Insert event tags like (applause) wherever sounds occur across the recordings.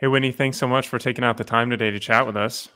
Hey, Whitney, thanks so much for taking out the time today to chat with us.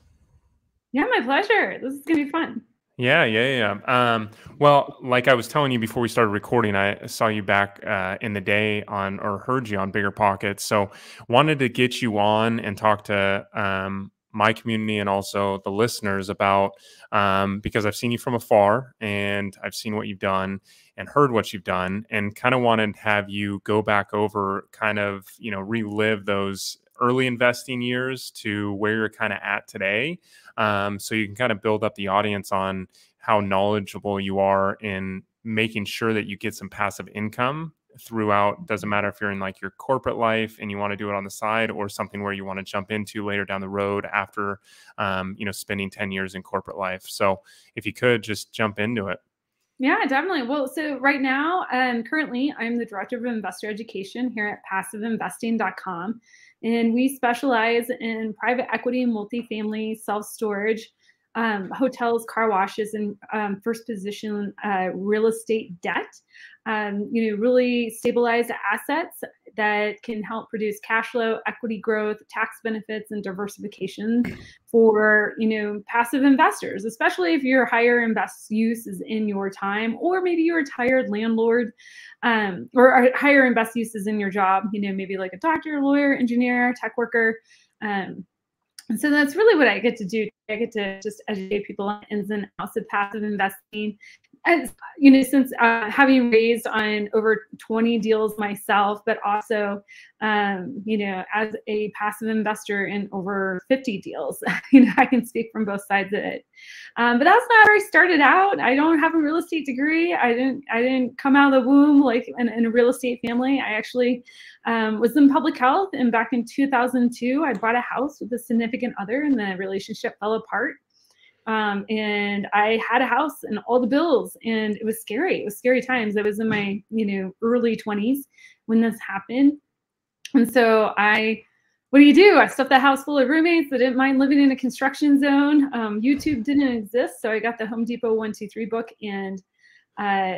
Yeah, my pleasure. This is going to be fun. Yeah, yeah, yeah. Um, well, like I was telling you before we started recording, I saw you back uh, in the day on, or heard you on Bigger Pockets. So wanted to get you on and talk to um, my community and also the listeners about um, because I've seen you from afar and I've seen what you've done and heard what you've done and kind of wanted to have you go back over kind of you know relive those early investing years to where you're kind of at today um, so you can kind of build up the audience on how knowledgeable you are in making sure that you get some passive income throughout doesn't matter if you're in like your corporate life and you want to do it on the side or something where you want to jump into later down the road after um, you know spending 10 years in corporate life. So if you could just jump into it. Yeah definitely. Well so right now um, currently i'm the director of investor education here at passiveinvesting.com and we specialize in private equity, and multifamily, self storage, um, hotels, car washes, and um, first position uh, real estate debt. Um, you know, really stabilize assets that can help produce cash flow, equity growth, tax benefits, and diversification for you know passive investors, especially if your higher and best use is in your time, or maybe you're a retired landlord, um, or higher and best uses in your job. You know, maybe like a doctor, lawyer, engineer, tech worker. Um, and so that's really what I get to do. I get to just educate people on ins and outs of passive investing you know, since uh, having raised on over 20 deals myself, but also, um, you know, as a passive investor in over 50 deals, (laughs) you know, I can speak from both sides of it. Um, but that's not where I started out. I don't have a real estate degree. I didn't. I didn't come out of the womb like in, in a real estate family. I actually um, was in public health, and back in 2002, I bought a house with a significant other, and the relationship fell apart. Um, and I had a house and all the bills, and it was scary. It was scary times. I was in my, you know, early 20s when this happened. And so I, what do you do? I stuffed the house full of roommates that didn't mind living in a construction zone. Um, YouTube didn't exist. So I got the Home Depot 123 book and uh,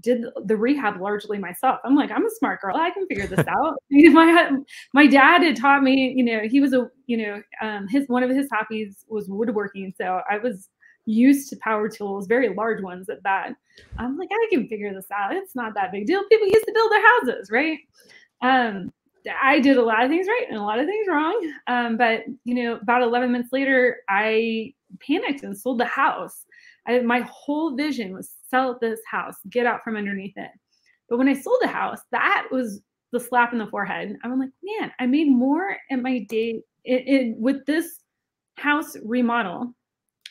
did the rehab largely myself. I'm like, I'm a smart girl. I can figure this out. (laughs) my my dad had taught me. You know, he was a you know um, his one of his hobbies was woodworking. So I was used to power tools, very large ones at that. I'm like, I can figure this out. It's not that big deal. People used to build their houses, right? Um, I did a lot of things right and a lot of things wrong. Um, but you know, about 11 months later, I panicked and sold the house. I, my whole vision was sell this house, get out from underneath it. But when I sold the house, that was the slap in the forehead. I'm like, man, I made more at my day it, with this house remodel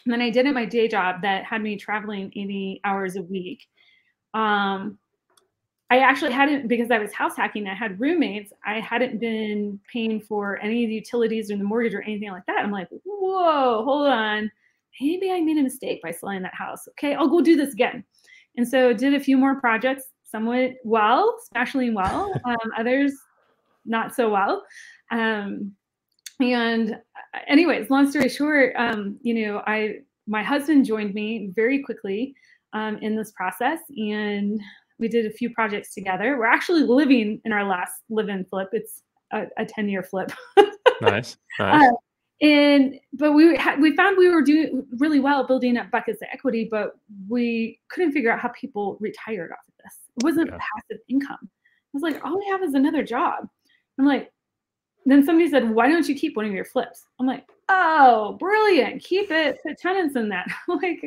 than I did at my day job that had me traveling 80 hours a week. Um, I actually hadn't because I was house hacking. I had roommates. I hadn't been paying for any of the utilities or the mortgage or anything like that. I'm like, whoa, hold on maybe I made a mistake by selling that house. Okay, I'll go do this again. And so did a few more projects, somewhat well, especially well, (laughs) um, others not so well. Um, and uh, anyways, long story short, um, you know, I my husband joined me very quickly um, in this process, and we did a few projects together. We're actually living in our last live-in flip. It's a, a 10-year flip. (laughs) nice. nice. Uh, and but we had, we found we were doing really well building up buckets of equity, but we couldn't figure out how people retired off of this. It wasn't yeah. passive income. I was like, all we have is another job. I'm like, then somebody said, why don't you keep one of your flips? I'm like, oh, brilliant. Keep it, put tenants in that. (laughs) like,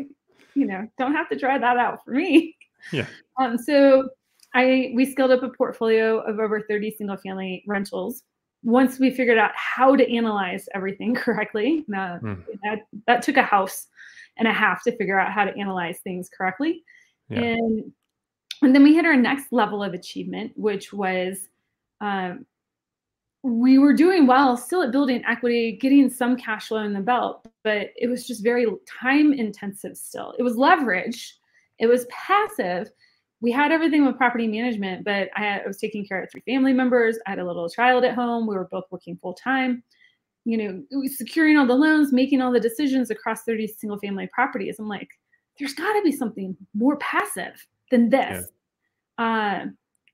you know, don't have to try that out for me. Yeah. Um, so I we scaled up a portfolio of over 30 single family rentals once we figured out how to analyze everything (laughs) correctly, uh, mm. that, that took a house and a half to figure out how to analyze things correctly. Yeah. And, and then we hit our next level of achievement, which was um, we were doing well, still at building equity, getting some cash flow in the belt, but it was just very time intensive still. It was leverage, it was passive, we had everything with property management, but I, had, I, was taking care of three family members. I had a little child at home. We were both working full time. You know, securing all the loans, making all the decisions across 30 single family properties. I'm like, there's got to be something more passive than this. Yeah. Uh,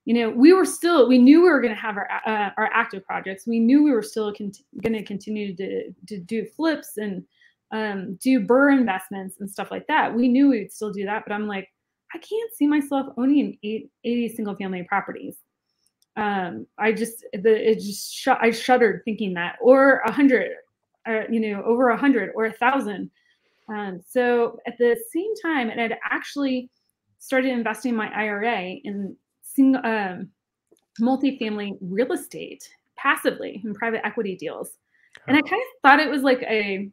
you know, we were still, we knew we were going to have our, uh, our active projects. We knew we were still going to continue to, to do flips and um, do BRRRR investments and stuff like that. We knew we'd still do that, but I'm like, I can't see myself owning 80 single family properties. Um, I just, the, it just, sh- I shuddered thinking that, or a hundred, or, you know, over a hundred or a thousand. Um, so at the same time, and I'd actually started investing my IRA in single, um, multifamily real estate passively in private equity deals. And I kind of thought it was like a,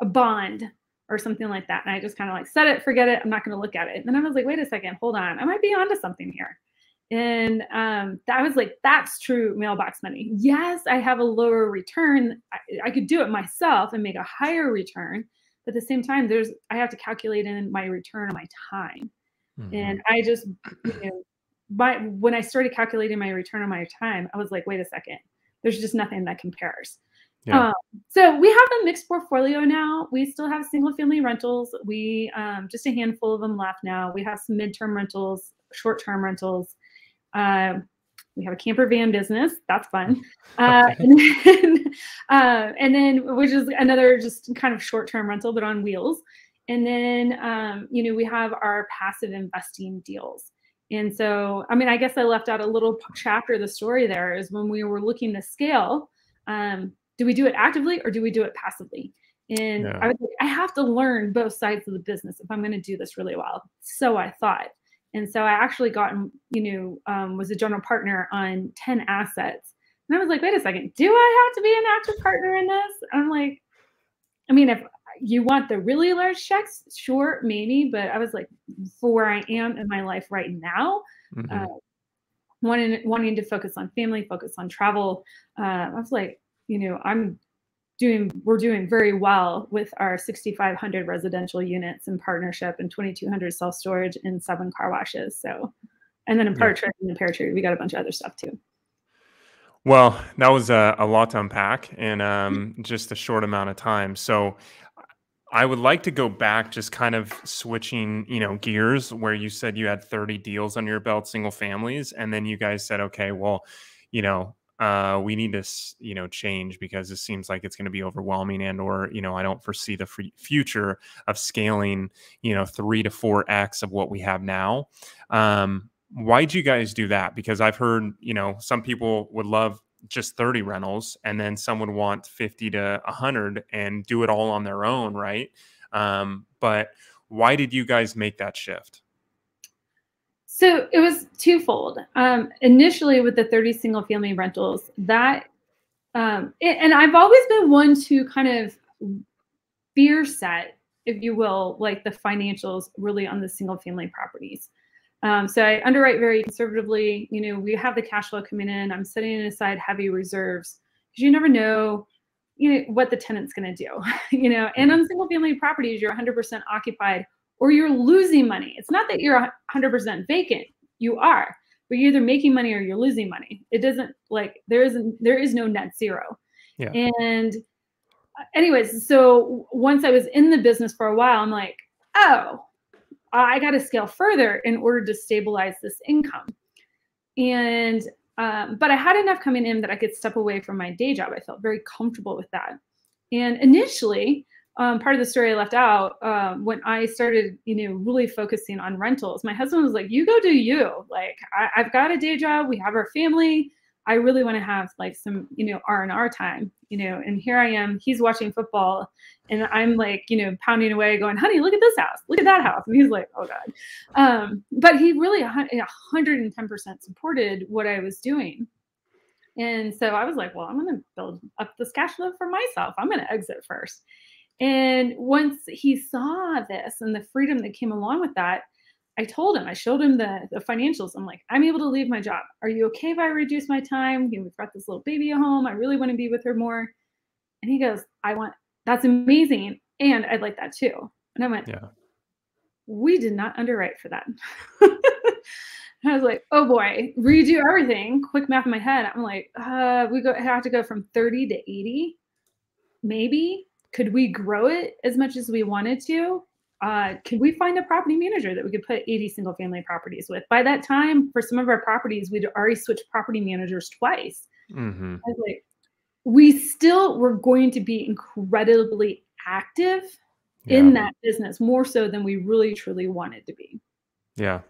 a bond or something like that. And I just kind of like set it, forget it. I'm not going to look at it. And then I was like, wait a second, hold on. I might be onto something here. And um, that was like, that's true mailbox money. Yes, I have a lower return. I, I could do it myself and make a higher return. But at the same time, there's I have to calculate in my return on my time. Mm-hmm. And I just, you know, by when I started calculating my return on my time, I was like, wait a second, there's just nothing that compares. Yeah. Um, so we have a mixed portfolio now. We still have single family rentals. We um, just a handful of them left now. We have some midterm rentals, short term rentals. Uh, we have a camper van business. That's fun. (laughs) Uh, (laughs) and, then, uh, and then, which is another just kind of short term rental, but on wheels. And then, um, you know, we have our passive investing deals. And so, I mean, I guess I left out a little chapter of the story there is when we were looking to scale. Um, do we do it actively or do we do it passively? And yeah. I, was like, I have to learn both sides of the business if I'm going to do this really well. So I thought. And so I actually got, you know, um, was a general partner on 10 assets. And I was like, wait a second, do I have to be an active partner in this? I'm like, I mean, if you want the really large checks, sure, maybe. But I was like, for where I am in my life right now, mm-hmm. uh, wanting wanting to focus on family, focus on travel. Uh, I was like, you know, I'm doing we're doing very well with our 6500 residential units in partnership and 2200 self storage and seven car washes. So and then in part yeah. and in pear tree we got a bunch of other stuff too. Well that was a, a lot to unpack in um, just a short amount of time. So i would like to go back just kind of switching you know gears where you said you had 30 deals on your belt single families and then you guys said okay well you know uh, we need to you know change because it seems like it's going to be overwhelming and or you know i don't foresee the future of scaling you know three to four x of what we have now. Um, why'd you guys do that? Because i've heard you know some people would love just 30 rentals and then some would want 50 to 100 and do it all on their own right? Um, but why did you guys make that shift so it was twofold. Um, initially, with the 30 single family rentals, that, um, it, and I've always been one to kind of fear set, if you will, like the financials really on the single family properties. Um, so I underwrite very conservatively. You know, we have the cash flow coming in. I'm setting aside heavy reserves because you never know, you know, what the tenant's going to do. (laughs) you know, and on single family properties, you're 100% occupied or you're losing money. It's not that you're 100% vacant. You are, but you're either making money or you're losing money. It doesn't like there isn't there is no net zero. Yeah. And anyways, so once I was in the business for a while, I'm like, oh, I got to scale further in order to stabilize this income. And um, but I had enough coming in that I could step away from my day job. I felt very comfortable with that. And initially, um, part of the story I left out um, when I started, you know, really focusing on rentals. My husband was like, "You go do you. Like, I, have got a day job. We have our family. I really want to have like some, you know, R and R time. You know, and here I am. He's watching football, and I'm like, you know, pounding away, going, "Honey, look at this house. Look at that house." And he's like, "Oh God," um, but he really 110 percent supported what I was doing. And so I was like, well, I'm going to build up this cash flow for myself. I'm going to exit first. And once he saw this and the freedom that came along with that, I told him, I showed him the, the financials. I'm like, I'm able to leave my job. Are you okay if I reduce my time? You know, we've got this little baby at home. I really want to be with her more. And he goes, I want, that's amazing. And I'd like that too. And I went, yeah. we did not underwrite for that. (laughs) I was like, oh boy, redo everything. Quick math in my head. I'm like, uh, we go have to go from 30 to 80, maybe could we grow it as much as we wanted to? uh, could we find a property manager that we could put 80 single family properties with? By that time, for some of our properties, we'd already switched property managers twice. Mm-hmm. I was like, we still were going to be incredibly active yeah. in that business more so than we really truly wanted to be. Yeah.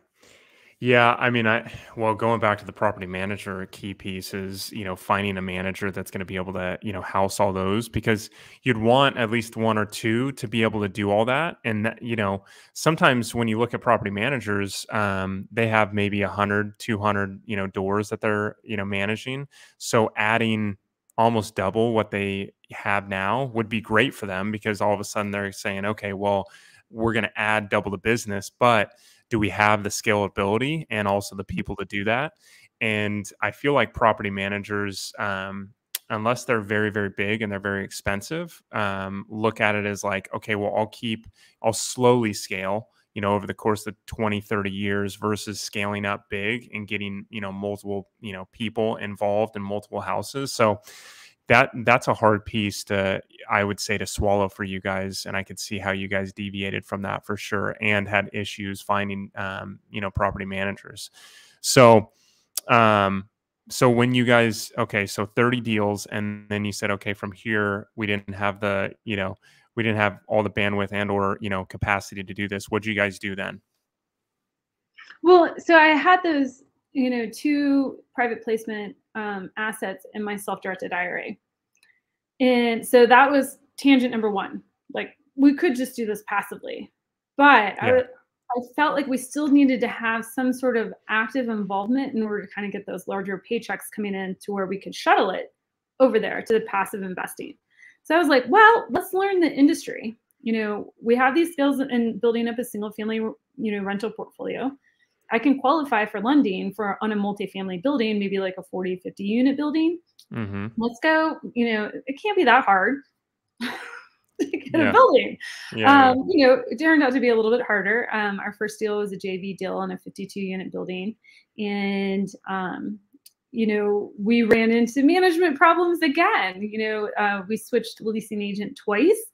Yeah, I mean, I well, going back to the property manager, key piece is you know finding a manager that's going to be able to you know house all those because you'd want at least one or two to be able to do all that, and that, you know sometimes when you look at property managers, um, they have maybe 100, 200 you know doors that they're you know managing, so adding almost double what they have now would be great for them because all of a sudden they're saying, okay, well, we're going to add double the business, but do we have the scalability and also the people to do that? And I feel like property managers, um, unless they're very, very big and they're very expensive, um, look at it as like, okay, well, I'll keep, I'll slowly scale you know over the course of 20 30 years versus scaling up big and getting you know multiple you know people involved in multiple houses so that that's a hard piece to i would say to swallow for you guys and i could see how you guys deviated from that for sure and had issues finding um, you know property managers. So um so when you guys okay so 30 deals and then you said okay from here we didn't have the you know we didn't have all the bandwidth and or you know capacity to do this what did you guys do then? Well so i had those you know two private placement um, assets in my self-directed ira and so that was tangent number one like we could just do this passively but yeah. I, I felt like we still needed to have some sort of active involvement in order to kind of get those larger paychecks coming in to where we could shuttle it over there to the passive investing so I was like, well, let's learn the industry. You know, we have these skills in building up a single family, you know, rental portfolio. I can qualify for lending for on a multifamily building, maybe like a 40, 50 unit building. Mm-hmm. Let's go, you know, it can't be that hard. (laughs) to get yeah. a building. Yeah, um, yeah. You know, it turned out to be a little bit harder. Um, our first deal was a JV deal on a 52 unit building. And um, you know, we ran into management problems again. You know, uh, we switched leasing agent twice.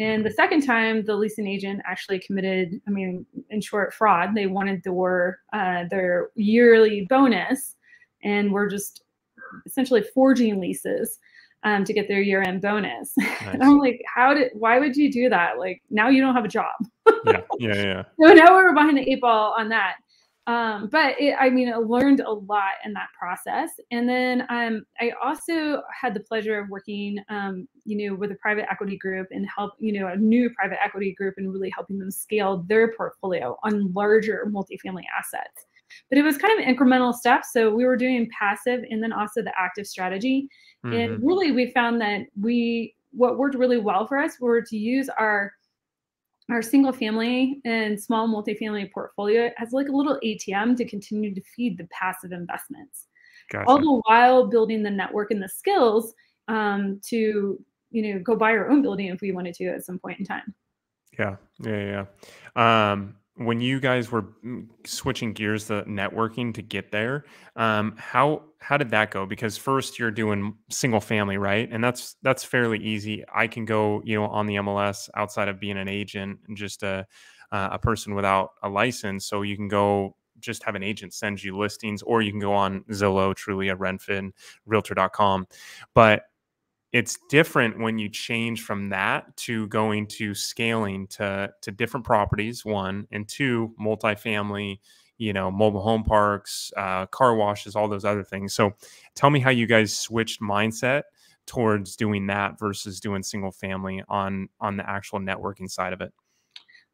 And the second time, the leasing agent actually committed, I mean, in short, fraud. They wanted their, uh, their yearly bonus and were just essentially forging leases um, to get their year end bonus. Nice. (laughs) and I'm like, how did, why would you do that? Like, now you don't have a job. yeah, yeah, yeah. (laughs) So now we're behind the eight ball on that. Um, but it, I mean, I learned a lot in that process. And then um, I also had the pleasure of working, um, you know, with a private equity group and help, you know, a new private equity group and really helping them scale their portfolio on larger multifamily assets. But it was kind of incremental steps. So we were doing passive and then also the active strategy. Mm-hmm. And really, we found that we, what worked really well for us were to use our our single family and small multifamily portfolio as like a little ATM to continue to feed the passive investments. Gotcha. All the while building the network and the skills um, to you know go buy our own building if we wanted to at some point in time. Yeah, yeah, yeah. Um, when you guys were mm, switching gears the networking to get there um, how how did that go? Because first you're doing single family right? And that's that's fairly easy. I can go you know on the mls outside of being an agent and just a uh, a person without a license. So you can go just have an agent send you listings or you can go on zillow trulia redfin realtor.com but it's different when you change from that to going to scaling to to different properties one and two multifamily you know mobile home parks uh, car washes all those other things. So tell me how you guys switched mindset towards doing that versus doing single family on on the actual networking side of it.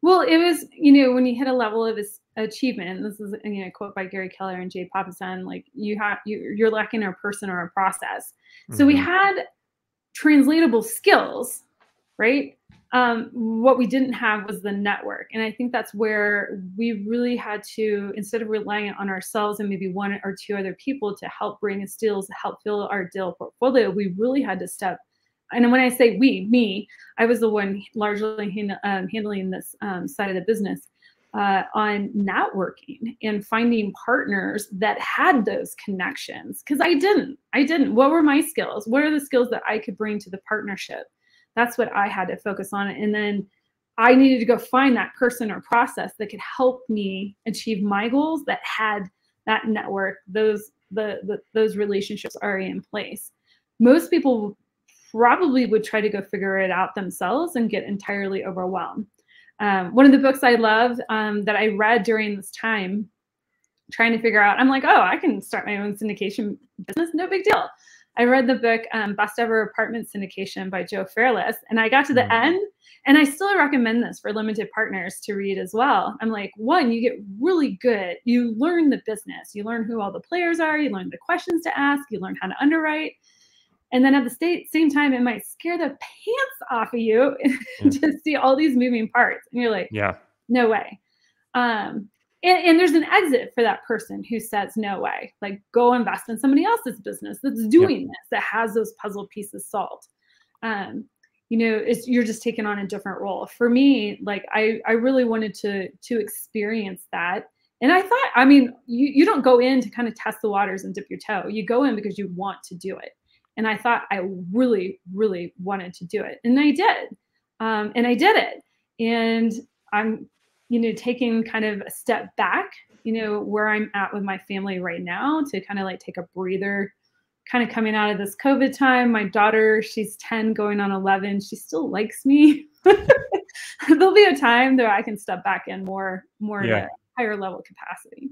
Well it was you know when you hit a level of achievement this is you know a quote by gary keller and jay papasan like you have you, you're lacking a person or a process. So mm-hmm. we had translatable skills, right? Um, what we didn't have was the network. And I think that's where we really had to, instead of relying on ourselves and maybe one or two other people to help bring us deals, help fill our deal portfolio, we really had to step. And when I say we, me, I was the one largely hand, um, handling this um, side of the business uh, on networking and finding partners that had those connections because I didn't. I didn't. What were my skills? What are the skills that I could bring to the partnership? That's what I had to focus on. And then I needed to go find that person or process that could help me achieve my goals that had that network, those the, the those relationships already in place. Most people probably would try to go figure it out themselves and get entirely overwhelmed. Um, one of the books I love um, that I read during this time, trying to figure out, I'm like, oh, I can start my own syndication business, no big deal. I read the book um, Best Ever Apartment Syndication by Joe Fairless, and I got to the mm. end, and I still recommend this for limited partners to read as well. I'm like, one, you get really good. You learn the business, you learn who all the players are, you learn the questions to ask, you learn how to underwrite. And then at the state, same time, it might scare the pants off of you (laughs) yeah. to see all these moving parts. And you're like, yeah, no way. Um, and, and, there's an exit for that person who says no way like go invest in somebody else's business that's doing yeah. this that has those puzzle pieces solved um, you know it's you're just taking on a different role for me like i i really wanted to to experience that and i thought i mean you, you don't go in to kind of test the waters and dip your toe you go in because you want to do it and i thought i really really wanted to do it and i did um, and i did it and i'm you know, taking kind of a step back, you know, where I'm at with my family right now to kind of like take a breather, kind of coming out of this COVID time. My daughter, she's 10 going on 11. She still likes me. (laughs) There'll be a time that I can step back in more, more yeah. higher level capacity.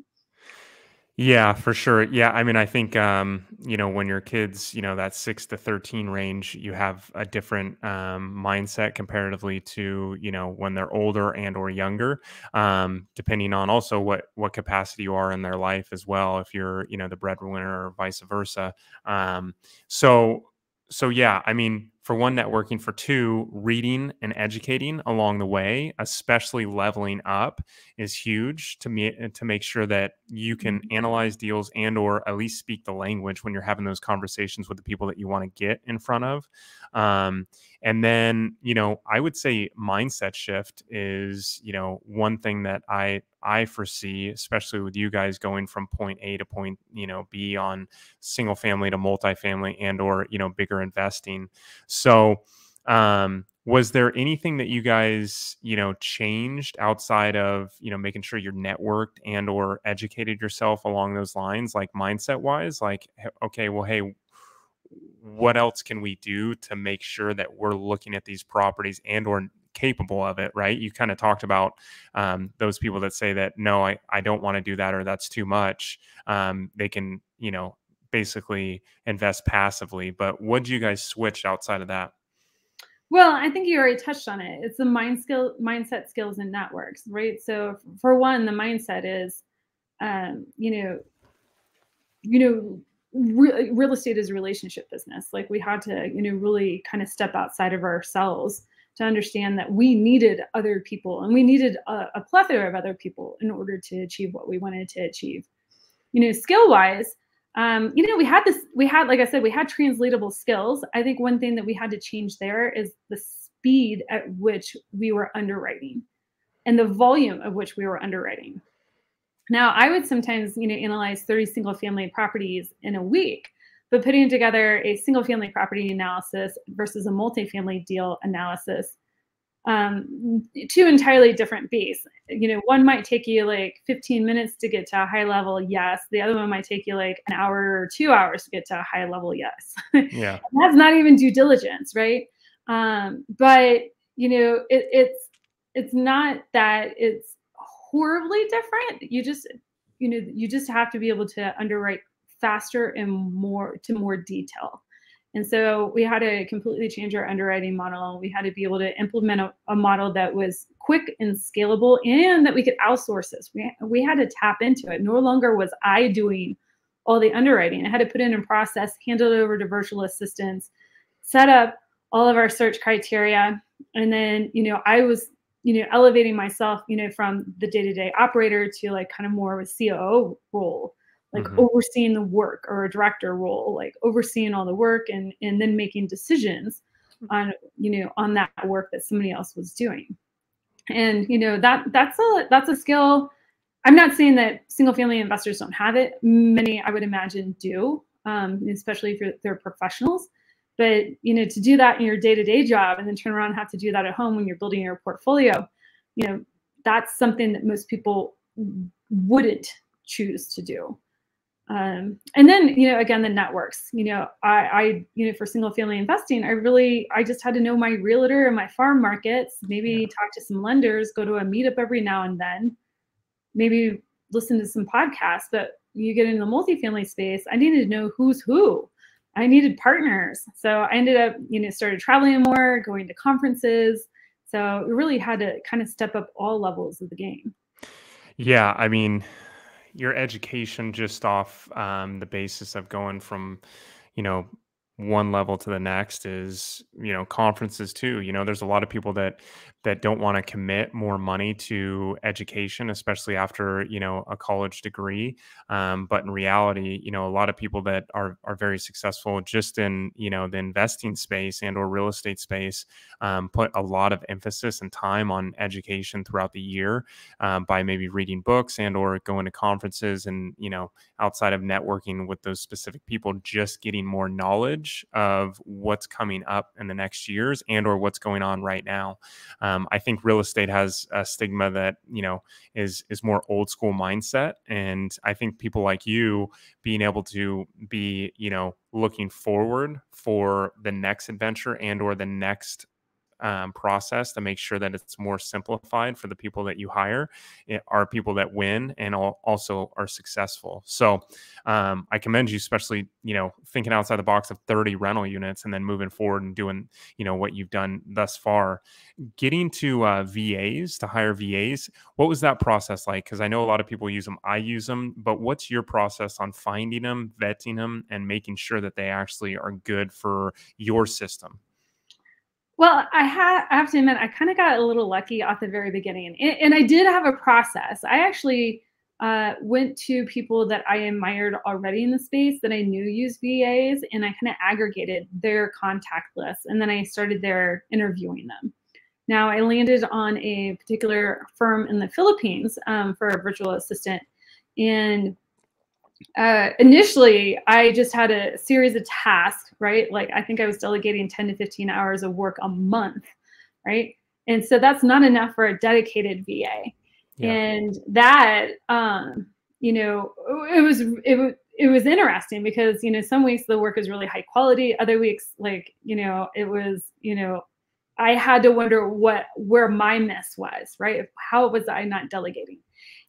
Yeah, for sure. Yeah, I mean, I think um, you know when your kids, you know, that six to thirteen range, you have a different um, mindset comparatively to you know when they're older and or younger, um, depending on also what what capacity you are in their life as well. If you're you know the breadwinner or vice versa. Um, so so yeah, I mean, for one, networking. For two, reading and educating along the way, especially leveling up, is huge to me to make sure that you can mm-hmm. analyze deals and or at least speak the language when you're having those conversations with the people that you want to get in front of. Um, and then, you know, I would say mindset shift is, you know, one thing that I I foresee, especially with you guys going from point A to point, you know, B on single family to multifamily and or, you know, bigger investing. So um was there anything that you guys you know changed outside of you know making sure you're networked and or educated yourself along those lines like mindset wise like okay well hey what else can we do to make sure that we're looking at these properties and or capable of it right you kind of talked about um, those people that say that no i, I don't want to do that or that's too much um, they can you know basically invest passively but what do you guys switch outside of that well, I think you already touched on it. It's the mind skill, mindset skills and networks, right? So for one, the mindset is, um, you know, you know, re- real estate is a relationship business. Like we had to, you know, really kind of step outside of ourselves to understand that we needed other people and we needed a, a plethora of other people in order to achieve what we wanted to achieve. You know, skill wise, um, you know, we had this, we had, like I said, we had translatable skills. I think one thing that we had to change there is the speed at which we were underwriting and the volume of which we were underwriting. Now, I would sometimes, you know, analyze 30 single family properties in a week, but putting together a single family property analysis versus a multifamily deal analysis um, two entirely different beasts. You know, one might take you like 15 minutes to get to a high level yes. The other one might take you like an hour or two hours to get to a high level yes. (laughs) Yeah. that's not even due diligence, right? Um, but you know, it, it's it's not that it's horribly different. You just you know you just have to be able to underwrite faster and more to more detail. And so we had to completely change our underwriting model. We had to be able to implement a, a, model that was quick and scalable and that we could outsource this. We, we had to tap into it. No longer was I doing all the underwriting. I had to put in process, hand it over to virtual assistants, set up all of our search criteria. And then, you know, I was, you know, elevating myself, you know, from the day-to-day operator to like kind of more of a COO role like mm-hmm. overseeing the work or a director role like overseeing all the work and and then making decisions mm. on you know on that work that somebody else was doing and you know that that's a that's a skill i'm not saying that single family investors don't have it many i would imagine do um, especially if they're professionals But you know, to do that in your day-to-day job and then turn around and have to do that at home when you're building your portfolio, you know, that's something that most people wouldn't choose to do. Um, and then, you know, again, the networks, you know, I, I, you know, for single family investing, I really, I just had to know my realtor and my farm markets, maybe yeah. talk to some lenders, go to a meetup every now and then, maybe listen to some podcasts, but you get in the multifamily space, I needed to know who's who. I needed partners. So I ended up, you know, started traveling more, going to conferences. So we really had to kind of step up all levels of the game. Yeah, I mean, your education just off um, the basis of going from, you know, one level to the next is you know conferences too you know there's a lot of people that that don't want to commit more money to education especially after you know a college degree um, but in reality you know a lot of people that are are very successful just in you know the investing space and or real estate space um, put a lot of emphasis and time on education throughout the year um, by maybe reading books and or going to conferences and you know outside of networking with those specific people just getting more knowledge of what's coming up in the next years and or what's going on right now. Um, Um, I think real estate has a stigma that you know is is more old school mindset, and I think people like you being able to be you know looking forward for the next adventure and or the next um, process to make sure that it's more simplified for the people that you hire it, are people that win and also are successful. So um, i commend you especially you know thinking outside the box of 30 rental units and then moving forward and doing you know what you've done thus far. Getting to uh, vas to hire vas what was that process like? Because i know a lot of people use them i use them but what's your process on finding them vetting them and making sure that they actually are good for your system well, I, ha- I have to admit, I kind of got a little lucky at the very beginning. And, and I did have a process. I actually uh, went to people that I admired already in the space that I knew used VAs, and I kind of aggregated their contact list. And then I started there interviewing them. Now, I landed on a particular firm in the Philippines um, for a virtual assistant. And uh, initially I just had a series of tasks, right? Like I think I was delegating 10 to 15 hours of work a month, right? And so that's not enough for a dedicated VA. Yeah. And that, um, you know, it was, it was, it was interesting because, you know, some weeks the work is really high quality. Other weeks, like, you know, it was, you know, I had to wonder what, where my mess was, right? How was I not delegating?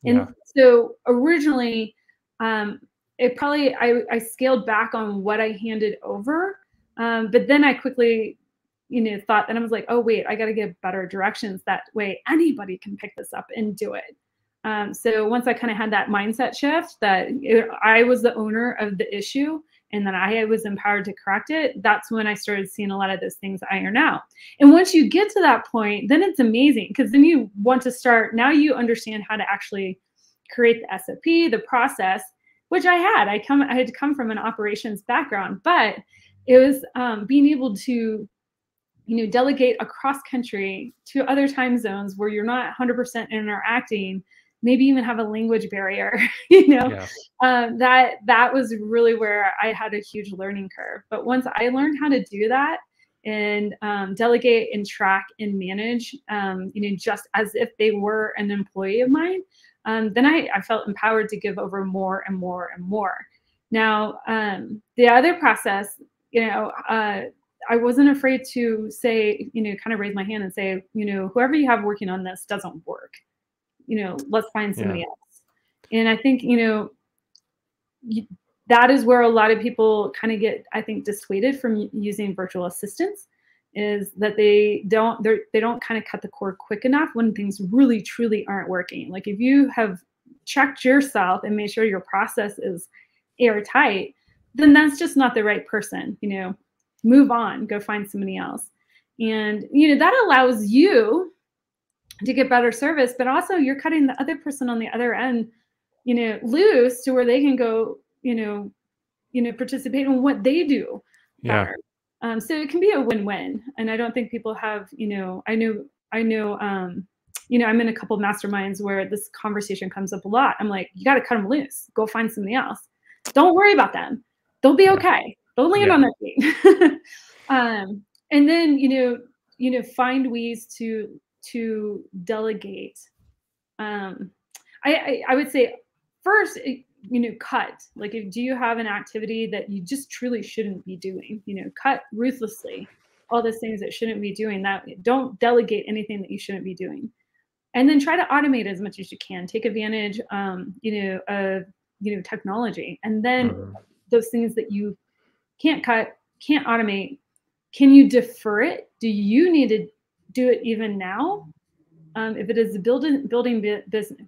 And yeah. so originally, um, it probably I, I scaled back on what I handed over, um, but then I quickly, you know, thought that I was like, oh wait, I got to give better directions. That way, anybody can pick this up and do it. Um, so once I kind of had that mindset shift that it, I was the owner of the issue and that I was empowered to correct it, that's when I started seeing a lot of those things iron out. And once you get to that point, then it's amazing because then you want to start. Now you understand how to actually create the SOP, the process, which I had. I come I had come from an operations background, but it was um, being able to you know delegate across country to other time zones where you're not 100% interacting maybe even have a language barrier (laughs) you know yeah. um, that that was really where i had a huge learning curve but once i learned how to do that and um, delegate and track and manage um, you know just as if they were an employee of mine um, then I, I felt empowered to give over more and more and more. Now, um, the other process, you know, uh, I wasn't afraid to say, you know, kind of raise my hand and say, you know, whoever you have working on this doesn't work. You know, let's find somebody yeah. else. And I think, you know, you, that is where a lot of people kind of get, I think, dissuaded from using virtual assistants is that they don't they they don't kind of cut the cord quick enough when things really truly aren't working. Like if you have checked yourself and made sure your process is airtight, then that's just not the right person. You know, move on, go find somebody else, and you know that allows you to get better service, but also you're cutting the other person on the other end, you know, loose to where they can go, you know, you know, participate in what they do. Yeah. Um, so it can be a win-win. And I don't think people have, you know, I know, I know, um, you know, I'm in a couple masterminds where this conversation comes up a lot. I'm like, you got to cut them loose. Go find somebody else. Don't worry about them. They'll be okay. They'll land yeah. on their feet. (laughs) Um, and then you know, you know, find ways to to delegate. Um, I, I, I would say first, you know, cut. Like, if do you have an activity that you just truly shouldn't be doing? You know, cut ruthlessly all those things that shouldn't be doing. That don't delegate anything that you shouldn't be doing, and then try to automate as much as you can. Take advantage, um, you know, of you know technology, and then mm-hmm. those things that you can't cut, can't automate. Can you defer it? Do you need to do it even now? Um, if it is a building building business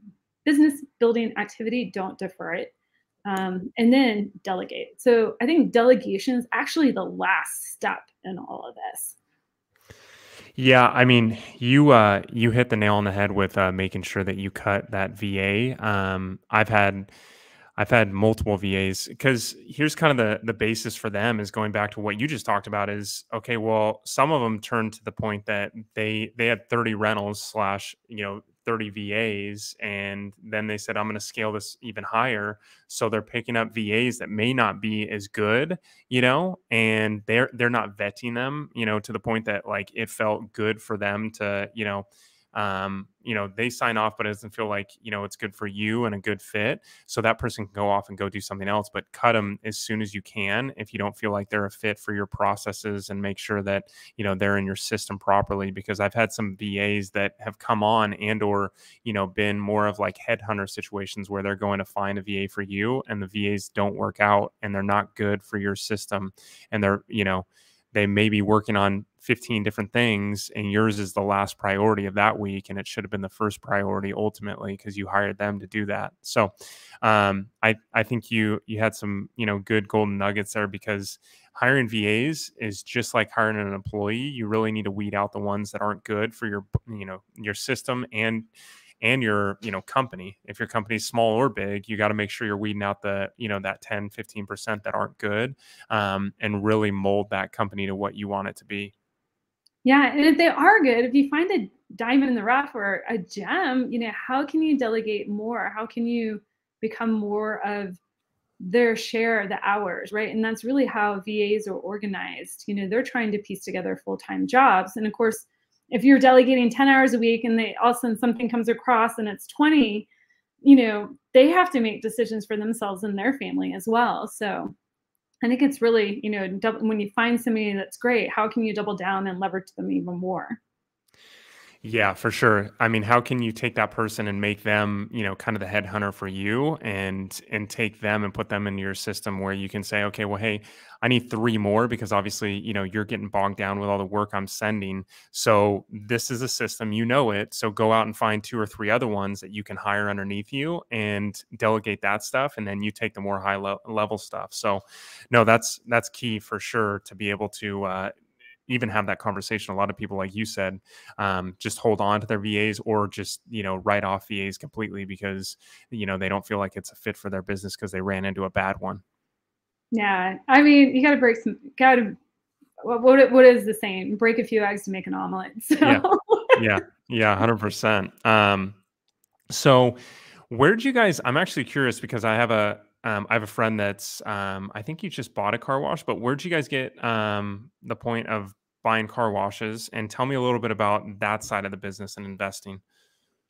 business building activity, don't defer it. Um, and then delegate. So I think delegation is actually the last step in all of this. Yeah, I mean, you uh, you hit the nail on the head with uh, making sure that you cut that VA. Um, I've had I've had multiple VAs because here's kind of the the basis for them is going back to what you just talked about is okay. Well, some of them turned to the point that they they had 30 rentals slash you know 30 VAs, and then they said I'm going to scale this even higher. So they're picking up VAs that may not be as good, you know, and they're they're not vetting them, you know, to the point that like it felt good for them to you know um, you know, they sign off, but it doesn't feel like, you know, it's good for you and a good fit. So that person can go off and go do something else, but cut them as soon as you can if you don't feel like they're a fit for your processes and make sure that, you know, they're in your system properly. Because I've had some VAs that have come on and or, you know, been more of like headhunter situations where they're going to find a VA for you and the VAs don't work out and they're not good for your system. And they're, you know, they may be working on 15 different things and yours is the last priority of that week and it should have been the first priority ultimately because you hired them to do that. So um, I, I think you you had some you know good golden nuggets there because hiring vas is just like hiring an employee. You really need to weed out the ones that aren't good for your you know your system and and your you know company. If your company's small or big you got to make sure you're weeding out the you know that 10 15% that aren't good um, and really mold that company to what you want it to be. Yeah and if they are good if you find a diamond in the rough or a gem you know how can you delegate more? How can you become more of their share the hours right? And that's really how vas are organized. You know they're trying to piece together full-time jobs and of course if you're delegating 10 hours a week and they all of a sudden something comes across and it's 20 you know they have to make decisions for themselves and their family as well. So i think it's really you know when you find somebody that's great how can you double down and leverage them even more yeah, for sure. I mean, how can you take that person and make them, you know, kind of the headhunter for you and and take them and put them into your system where you can say, okay, well, hey, I need three more because obviously, you know, you're getting bogged down with all the work I'm sending. So this is a system, you know it. So go out and find two or three other ones that you can hire underneath you and delegate that stuff, and then you take the more high level stuff. So, no, that's that's key for sure to be able to uh, even have that conversation. A lot of people, like you said, um, just hold on to their VAs or just you know write off VAs completely because you know they don't feel like it's a fit for their business because they ran into a bad one. Yeah, I mean, you got to break some. Got to what what is the saying? Break a few eggs to make an omelet. (laughs) So. Yeah, yeah, yeah, hundred percent. Um, so where'd you guys? I'm actually curious because I have a um, I have a friend that's um, I think you just bought a car wash, but where'd you guys get um, the point of buying car washes? And tell me a little bit about that side of the business and investing.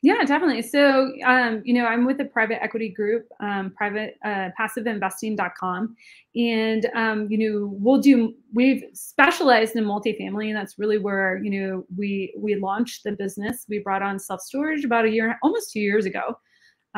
Yeah, definitely. So, um, you know, I'm with a private equity group, um, private uh, passiveinvesting.com. And, um, you know, we'll do, we've specialized in multifamily. And that's really where, you know, we, we launched the business. We brought on self storage about a year, almost two years ago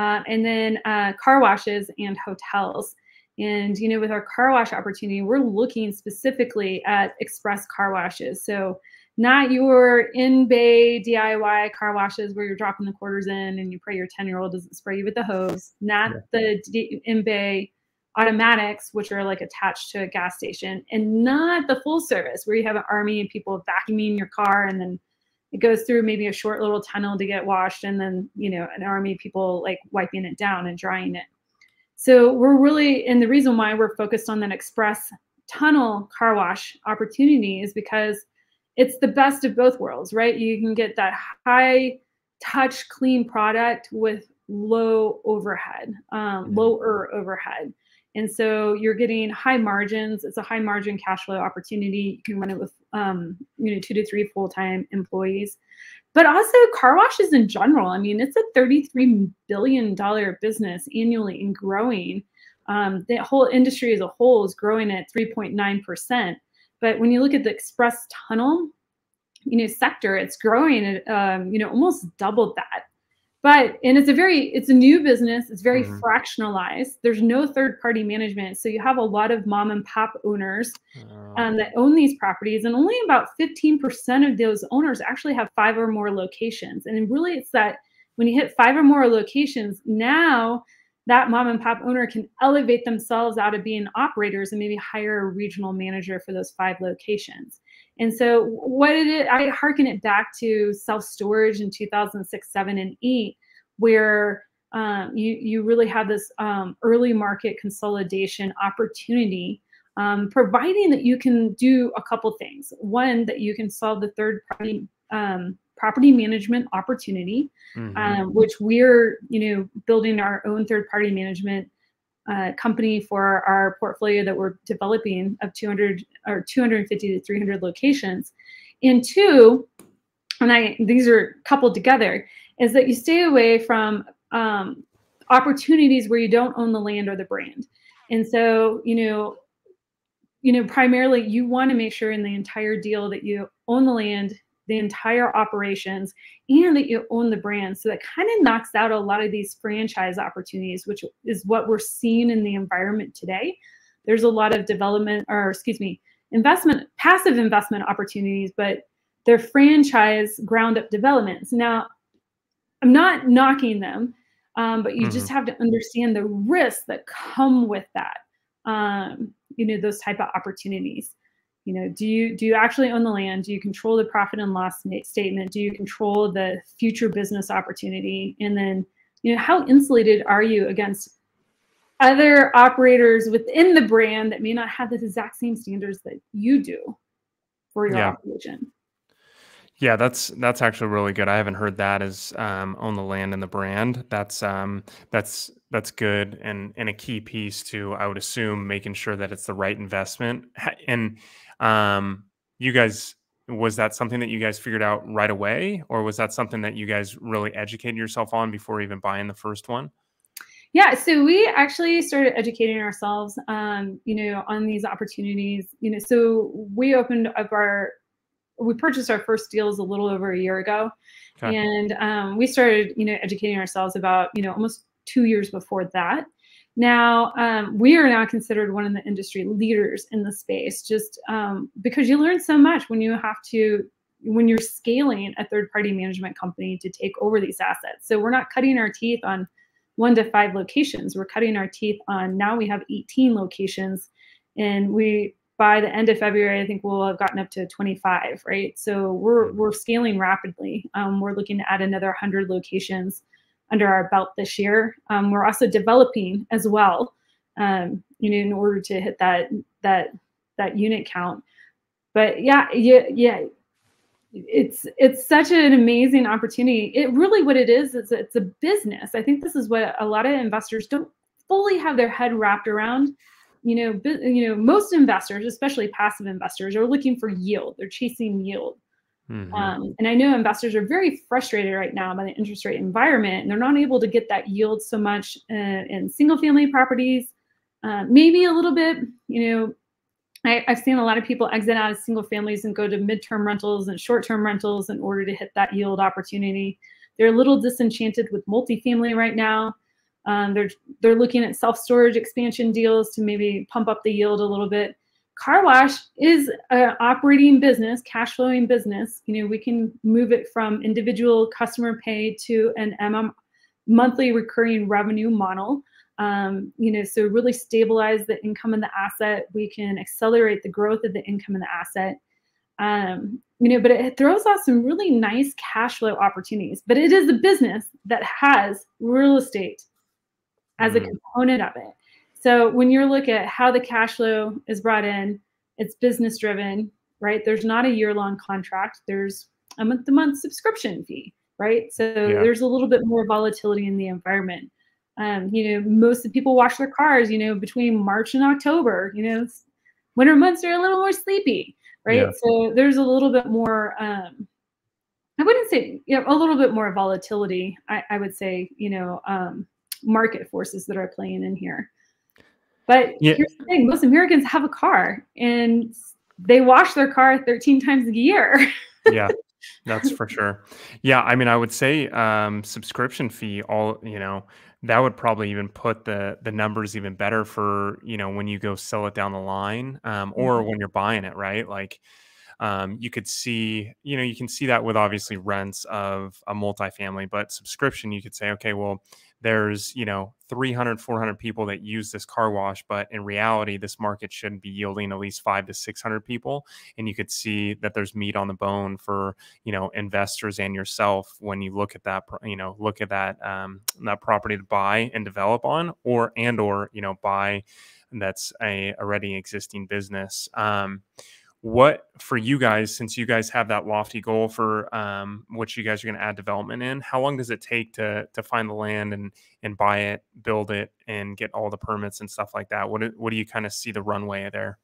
uh, and then uh, car washes and hotels. And you know, with our car wash opportunity, we're looking specifically at express car washes. So not your in bay DIY car washes where you're dropping the quarters in and you pray your 10 year old doesn't spray you with the hose. Not yeah. the in bay automatics, which are like attached to a gas station, and not the full service where you have an army of people vacuuming your car and then it goes through maybe a short little tunnel to get washed and then you know an army of people like wiping it down and drying it. So we're really and the reason why we're focused on that express tunnel car wash opportunity is because it's the best of both worlds right? You can get that high touch clean product with low overhead um, mm-hmm. lower overhead And so you're getting high margins. It's a high margin cash flow opportunity. You can run it with um, you know two to three full time employees, but also car washes in general. I mean, it's a 33 billion dollar business annually and growing. Um, the whole industry as a whole is growing at 3.9 percent. But when you look at the express tunnel, you know, sector, it's growing at um, you know almost doubled that but and it's a very it's a new business. It's very mm-hmm. fractionalized. There's no third party management. So you have a lot of mom and pop owners oh. um, that own these properties and only about 15% of those owners actually have five or more locations. And really it's that when you hit five or more locations now that mom and pop owner can elevate themselves out of being operators and maybe hire a regional manager for those five locations and so what did it, I hearken it back to self-storage in 2006, seven and eight, where um, you, you really have this um, early market consolidation opportunity, um, providing that you can do a couple things. One, that you can solve the third party um, property management opportunity, mm-hmm. Um, which we're, you know, building our own third party management uh, company for our portfolio that we're developing of 200 or 250 to 300 locations. And two, and I these are coupled together, is that you stay away from um, opportunities where you don't own the land or the brand. And so, you know, you know, primarily you want to make sure in the entire deal that you own the land, the entire operations and that you own the brand. So that kind of knocks out a lot of these franchise opportunities, which is what we're seeing in the environment today. There's a lot of development, or excuse me, investment, passive investment opportunities, but they're franchise ground up developments. Now, I'm not knocking them, um, but you mm-hmm. just have to understand the risks that come with that. Um, you know, those type of opportunities you know do you do you actually own the land do you control the profit and loss statement do you control the future business opportunity and then you know how insulated are you against other operators within the brand that may not have the exact same standards that you do for your yeah. operation yeah, that's that's actually really good. I haven't heard that as um, own the land and the brand. That's um, that's that's good and and a key piece to I would assume making sure that it's the right investment. And um, you guys, was that something that you guys figured out right away, or was that something that you guys really educated yourself on before even buying the first one? Yeah, so we actually started educating ourselves, um, you know, on these opportunities. You know, so we opened up our, we purchased our first deals a little over a year ago, okay. and um, we started, you know, educating ourselves about, you know, almost two years before that. Now, um, we are now considered one of the industry leaders in the space just um, because you learn so much when you have to, when you're scaling a third party management company to take over these assets. So we're not cutting our teeth on one to five locations. We're cutting our teeth on now we have 18 locations and we by the end of February, I think we'll have gotten up to 25, right? So we're we're scaling rapidly. Um, we're looking to add another 100 locations under our belt this year. Um, we're also developing as well, um, you know, in order to hit that that that unit count. But yeah, yeah, yeah. It's it's such an amazing opportunity. It really what it is is it's a business. I think this is what a lot of investors don't fully have their head wrapped around. You know, you know, most investors, especially passive investors, are looking for yield. They're chasing yield. Mm-hmm. Um, and I know investors are very frustrated right now by the interest rate environment, and they're not able to get that yield so much uh, in single family properties. Uh, maybe a little bit, you know, I, have seen a lot of people exit out of single families and go to midterm rentals and short term rentals in order to hit that yield opportunity. They're a little disenchanted with multifamily right now. Um, they're they're looking at self storage expansion deals to maybe pump up the yield a little bit car wash is an operating business, cash flowing business. You know, we can move it from individual customer pay to an MM monthly recurring revenue model. Um, you know, so really stabilize the income and the asset. We can accelerate the growth of the income and the asset. Um, you know, but it throws off some really nice cash flow opportunities. But it is a business that has real estate as mm-hmm. a component of it. So when you look at how the cash flow is brought in, it's business driven, right? There's not a year long contract. There's a month to month subscription fee, right? So yeah. there's a little bit more volatility in the environment. Um, you know, most of the people wash their cars, you know, between March and October. You know, winter months are a little more sleepy, right? Yeah. So there's a little bit more. Um, I wouldn't say you know, a little bit more volatility. I, I would say, you know, um, market forces that are playing in here. But yeah. here's the thing: most Americans have a car, and they wash their car 13 times a year. (laughs) yeah, that's for sure. Yeah, I mean, I would say um, subscription fee. All you know, that would probably even put the the numbers even better for you know when you go sell it down the line, um, or mm-hmm. when you're buying it, right? Like um, you could see, you know, you can see that with obviously rents of a multifamily, but subscription, you could say, okay, well, there's, you know, 300, 400 people that use this car wash, but in reality, this market shouldn't be yielding at least five to 600 people. And you could see that there's meat on the bone for, you know, investors and yourself when you look at that, you know, look at that, um, that property to buy and develop on or, and, or, you know, buy that's a already existing business. Um, what for you guys since you guys have that lofty goal for um, what you guys are going to add development in how long does it take to to find the land and and buy it build it and get all the permits and stuff like that? What do, what do you kind of see the runway there?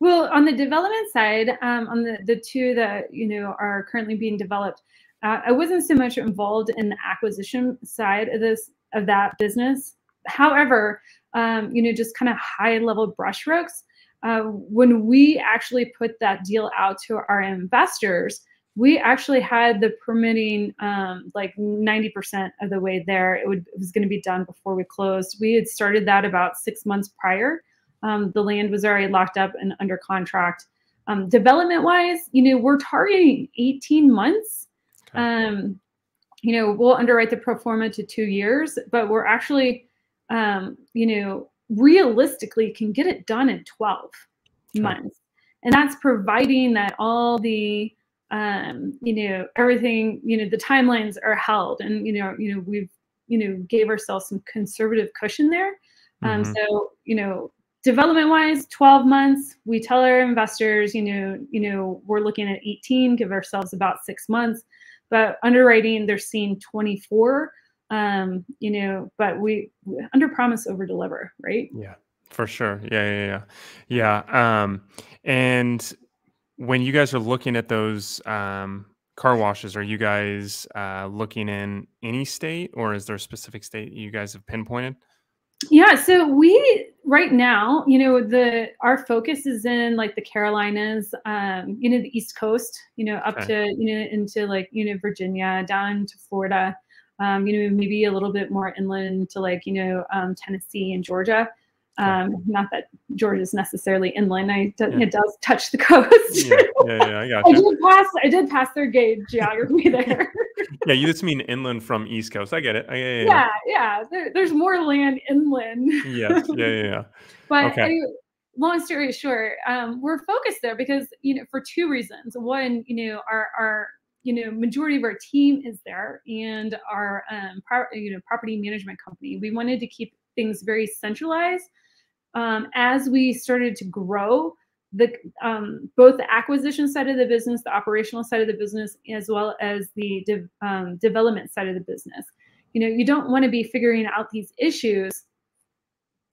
Well on the development side um, on the the two that you know are currently being developed uh, i wasn't so much involved in the acquisition side of this of that business. However um, you know just kind of high level brushstrokes uh, when we actually put that deal out to our investors, we actually had the permitting um, like 90% of the way there. It, would, it was going to be done before we closed. We had started that about six months prior. Um, the land was already locked up and under contract. Um, development wise, you know, we're targeting 18 months. Okay. Um, you know, we'll underwrite the pro forma to two years, but we're actually, um, you know, realistically can get it done in 12 sure. months. And that's providing that all the um, you know, everything, you know, the timelines are held and you know, you know, we've, you know, gave ourselves some conservative cushion there. Um, mm-hmm. so, you know, development wise 12 months we tell our investors you know you know we're looking at 18 give ourselves about six months but underwriting they're seeing 24 um, you know, but we under promise over deliver, right? Yeah, for sure. Yeah, yeah, yeah, yeah. Um, and when you guys are looking at those um, car washes, are you guys uh, looking in any state, or is there a specific state you guys have pinpointed? Yeah, so we right now, you know, the our focus is in like the Carolinas, um, you know, the East Coast, you know, up okay. to you know into like you know Virginia, down to Florida um, you know, maybe a little bit more inland to like, you know, um, Tennessee and Georgia. Um, not that Georgia is necessarily inland. I yeah. it does touch the (laughs) coast. yeah, yeah, yeah, I got I did pass. I did pass their gauge geography (laughs) there. yeah, you just mean inland from East Coast. I get it. I, yeah, yeah, yeah. yeah. There, there's more land inland. yes. (laughs) Yeah, yeah, yeah. but okay. anyway, long story short, um, we're focused there because you know for two reasons. One, you know, our our you know, majority of our team is there and our, um, pro- you know, property management company. We wanted to keep things very centralized. Um, as we started to grow, the um, both the acquisition side of the business, the operational side of the business, as well as the de- um, development side of the business. You know, you don't want to be figuring out these issues,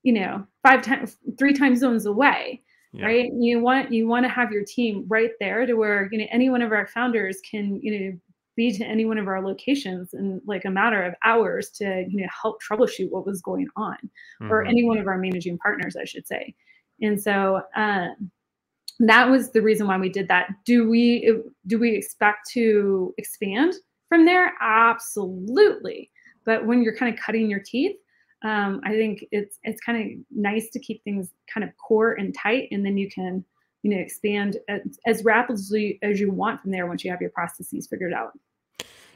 you know, five times, three time zones away yeah. right? You want you want to have your team right there to where you know any one of our founders can you know be to any one of our locations in like a matter of hours to you know help troubleshoot what was going on mm-hmm. or any one of our managing partners i should say. And so um, that was the reason why we did that. Do we do we expect to expand from there? Absolutely. But when you're kind of cutting your teeth um, I think it's it's kind of nice to keep things kind of core and tight, and then you can you know expand as, as rapidly as you want from there once you have your processes figured out.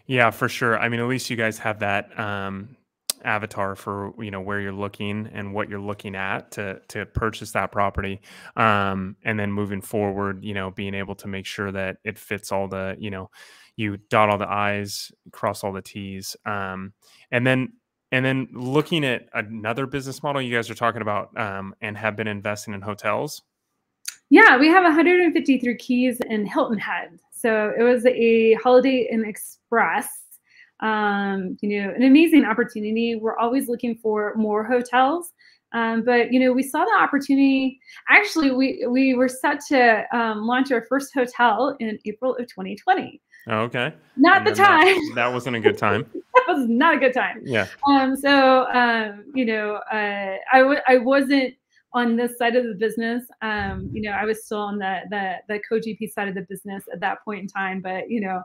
Yeah, for sure. I mean, at least you guys have that um, avatar for you know where you're looking and what you're looking at to to purchase that property, um, and then moving forward, you know, being able to make sure that it fits all the you know you dot all the i's cross all the t's um, and then and then looking at another business model you guys are talking about um, and have been investing in hotels. Yeah, we have 153 keys in Hilton Head. So it was a Holiday Inn Express. um, you know, an amazing opportunity. We're always looking for more hotels. Um, but you know, we saw the opportunity. Actually, we we were set to um, launch our first hotel in April of 2020. Okay. Not And the time. That, (laughs) that wasn't a good time. that was not a good time. Yeah. Um, so um, you know, uh, I w- I wasn't on this side of the business. Um, you know, I was still on the the the co-GP side of the business at that point in time. But you know,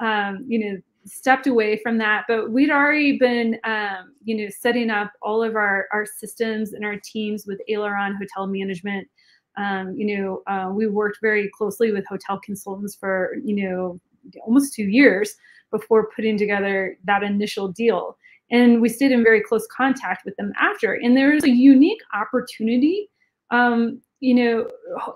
um, you know, stepped away from that. But we'd already been, um, you know, setting up all of our our systems and our teams with Aileron Hotel Management. Um, you know, uh, we worked very closely with hotel consultants for you know almost two years before putting together that initial deal. And we stayed in very close contact with them after. And there's a unique opportunity. Um, you know,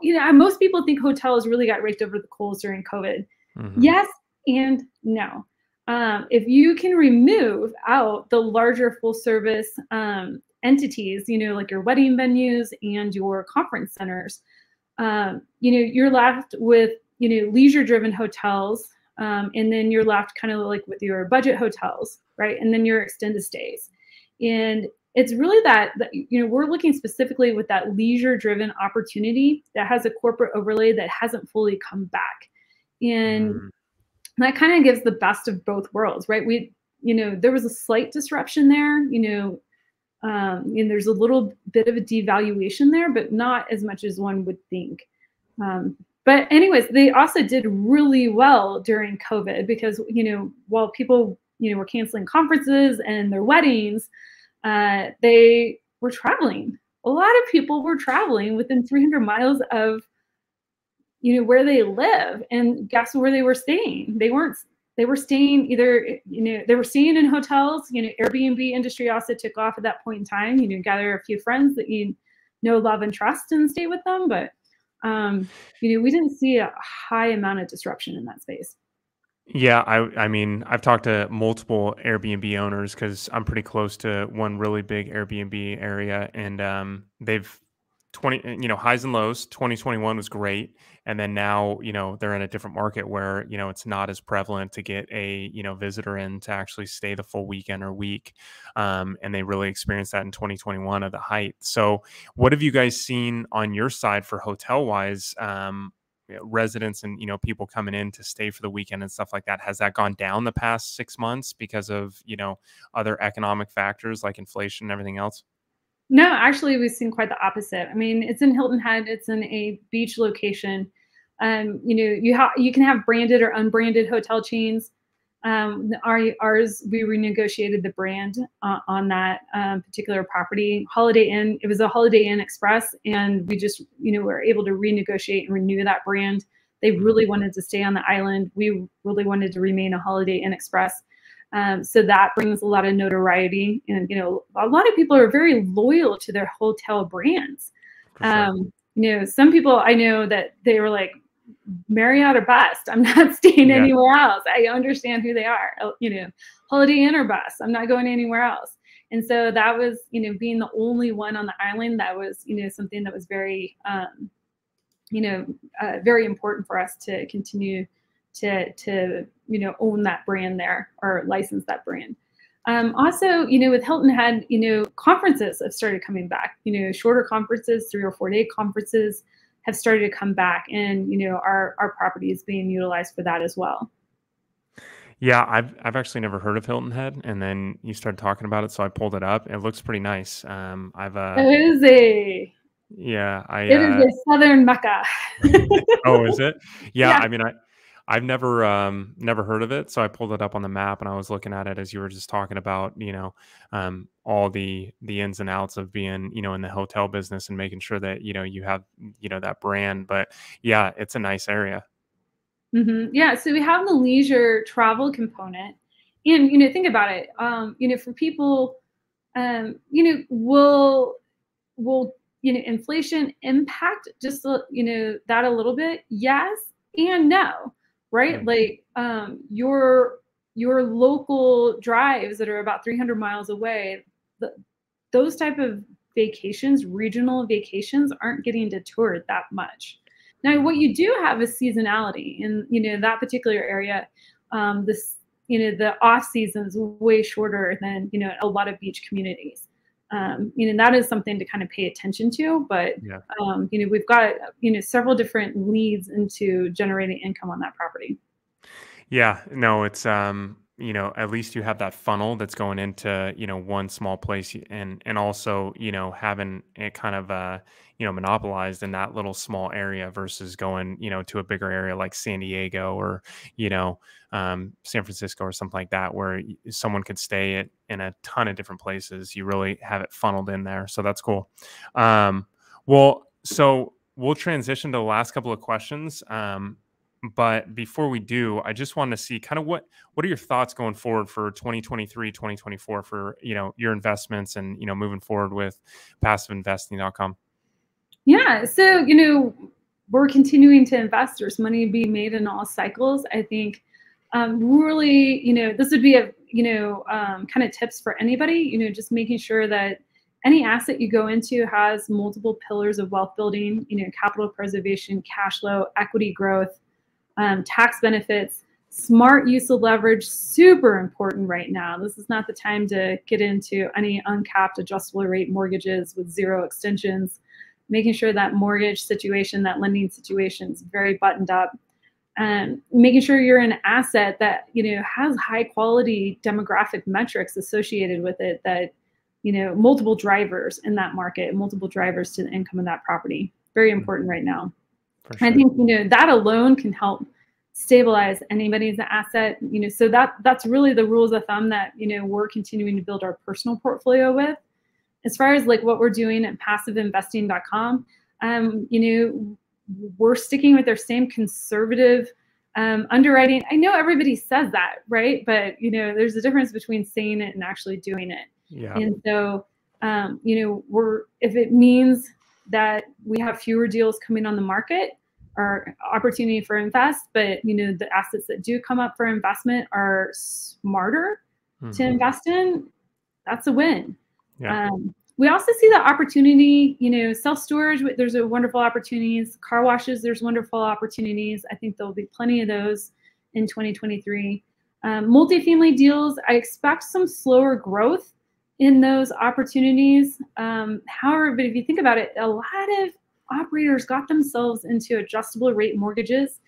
you know, most people think hotels really got raked over the coals during COVID. Mhm. Yes and no. Um, if you can remove out the larger full service um, entities, you know, like your wedding venues and your conference centers, um, you know, you're left with, you know, leisure driven hotels. Um, and then you're left kind of like with your budget hotels, right? And then your extended stays. And it's really that, that you know, we're looking specifically with that leisure driven opportunity that has a corporate overlay that hasn't fully come back. And Mm. that kind of gives the best of both worlds, right? We, you know, there was a slight disruption there, you know, um, and there's a little bit of a devaluation there, but not as much as one would think. Um, but anyways, they also did really well during COVID because you know while people you know were canceling conferences and their weddings, uh, they were traveling. A lot of people were traveling within 300 miles of you know where they live, and guess where they were staying? They weren't. They were staying either you know they were staying in hotels. You know Airbnb industry also took off at that point in time. You know gather a few friends that you know love and trust and stay with them, but um, you know, we didn't see a high amount of disruption in that space. Yeah, I I mean, I've talked to multiple Airbnb owners because I'm pretty close to one really big Airbnb area, and um, they've 20, you know, highs and lows. 2021 was great, and then now, you know, they're in a different market where you know it's not as prevalent to get a you know visitor in to actually stay the full weekend or week, um, and they really experienced that in 2021 at the height. So, what have you guys seen on your side for hotel wise? Um, residents and you know people coming in to stay for the weekend and stuff like that has that gone down the past six months because of you know other economic factors like inflation and everything else No, actually, we've seen quite the opposite. I mean, it's in Hilton Head. It's in a beach location. Um, you know, you have you can have branded or unbranded hotel chains. Um, our, ours, we renegotiated the brand uh, on that um, particular property. Holiday Inn, it was a Holiday Inn Express, and we just, you know, were able to renegotiate and renew that brand. They really wanted to stay on the island. We really wanted to remain a Holiday Inn Express. Um, so that brings a lot of notoriety, and you know, a lot of people are very loyal to their hotel brands. sure. Um, you know, some people I know that they were like, Marriott or bust. I'm not (laughs) staying Yeah. anywhere else. I understand who they are. Oh, You know, Holiday Inn or bust. I'm not going anywhere else. And so that was, you know, being the only one on the island. That was, you know, something that was very, um, you know, uh, very important for us to continue to to you know own that brand there or license that brand. Um, also, you know, with Hilton Head, you know, conferences have started coming back. You know, shorter conferences, three or four day conferences have started to come back, and you know, our our property is being utilized for that as well. yeah i've i've actually never heard of hilton head and then you started talking about it so i pulled it up it looks pretty nice um i've uh It is a yeah i it uh, is a southern mecca. (laughs) oh is it yeah, Yeah. i mean i I've never um never heard of it, so I pulled it up on the map and I was looking at it as you were just talking about, you know, um all the the ins and outs of being, you know, in the hotel business and making sure that, you know, you have, you know, that brand. But yeah, it's a nice area. hmm Yeah, so we have the leisure travel component, and you know, think about it. Um, you know, for people, um, you know, will will you know inflation impact just you know that a little bit? Yes and no, right? Right. Like um, your your local drives that are about 300 miles away, the, those type of vacations, regional vacations, aren't getting detoured that much. Now, what you do have is seasonality in you know that particular area. Um, this you know the off season is way shorter than you know a lot of beach communities um, you know that is something to kind of pay attention to but yeah. um, you know we've got you know several different leads into generating income on that property yeah no it's um you know at least you have that funnel that's going into you know one small place and and also you know having it kind of uh you know monopolized in that little small area versus going you know to a bigger area like san diego or you know um, san francisco or something like that where someone could stay at, in a ton of different places you really have it funneled in there so that's cool um, well so we'll transition to the last couple of questions um, but before we do, I just want to see kind of what what are your thoughts going forward for 2023, 2024 for, you know, your investments and, you know, moving forward with passiveinvesting.com. Yeah, so, you know, we're continuing to invest. There's money being made in all cycles. I think um, really, you know, this would be a, you know, um, kind of tips for anybody, you know, just making sure that any asset you go into has multiple pillars of wealth building, you know, capital preservation, cash flow, equity growth, um, tax benefits, smart use of leverage, super important right now. This is not the time to get into any uncapped adjustable rate mortgages with zero extensions. Making sure that mortgage situation, that lending situation is very buttoned up. And making sure you're an asset that you know has high quality demographic metrics associated with it that you know multiple drivers in that market multiple drivers to the income of that property very mm-hmm. important right now Sure. I think you know that alone can help stabilize anybody's asset. You know, so that that's really the rules of thumb that you know we're continuing to build our personal portfolio with. As far as like what we're doing at passiveinvesting.com, um, you know, we're sticking with our same conservative um, underwriting. I know everybody says that, right? But you know, there's a difference between saying it and actually doing it. Yeah. And so, um, you know, we're if it means that we have fewer deals coming on the market or opportunity for invest, but you know the assets that do come up for investment are smarter mm-hmm. to invest in. That's a win. Yeah. Um, we also see the opportunity, you know, self storage. There's a wonderful opportunities. Car washes. There's wonderful opportunities. I think there'll be plenty of those in 2023. Um, multifamily deals. I expect some slower growth in those opportunities. Um, however, but if you think about it, a lot of operators got themselves into adjustable rate mortgages